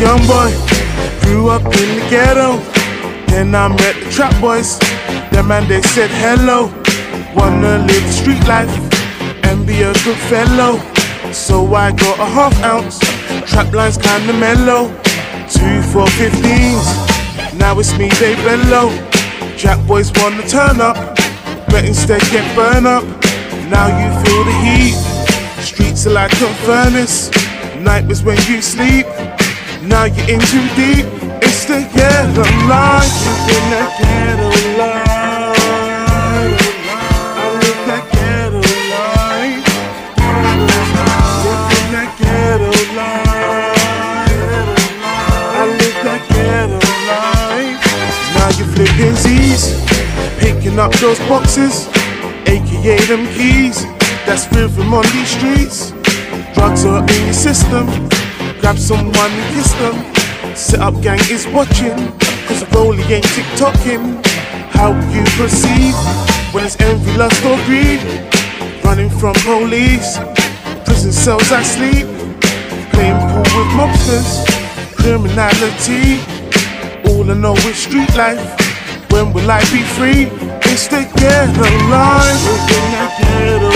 young boy, grew up in the ghetto. Then I met the trap boys. Them and they said hello. Wanna live the street life and be a good fellow. So I got a half ounce. Trap lines kinda mellow. Two for 15s. Now it's me, they bellow. Jack boys wanna turn up, but instead get burned up. Now you feel the heat. Streets are like a furnace. Night was when you sleep. Now you're in too deep. The ghetto life. In that ghetto life. I life. I. Now you're flipping Z's, picking up those boxes, aka them keys. That's rhythm on these streets. Drugs are in your system. Grab someone and kiss them. Set up gang is watching, cause the rollie ain't tick-tocking. How you proceed when it's envy, lust, or greed? Running from police, prison cells I sleep. Playing pool with mobsters, criminality. All I know is street life. When will I be free? It's the ghetto life.